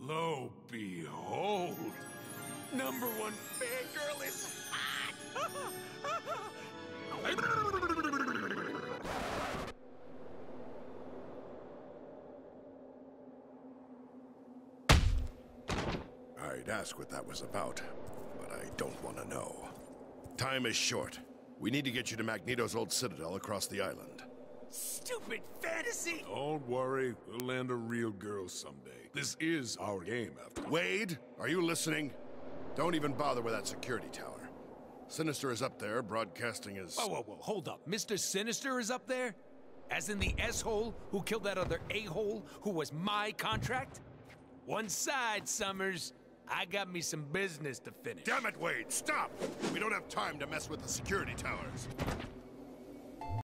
Lo behold, number one fangirl is hot! I'd ask what that was about, but I don't want to know. Time is short. We need to get you to Magneto's old citadel across the island. Stupid fantasy! Don't worry, we'll land a real girl someday. This is our game, after. Wade, are you listening? Don't even bother with that security tower. Sinister is up there, broadcasting his. Whoa, whoa, whoa, hold up. Mr. Sinister is up there? As in the S-hole who killed that other A-hole who was my contract? One side, Summers. I got me some business to finish. Damn it, Wade, stop! We don't have time to mess with the security towers.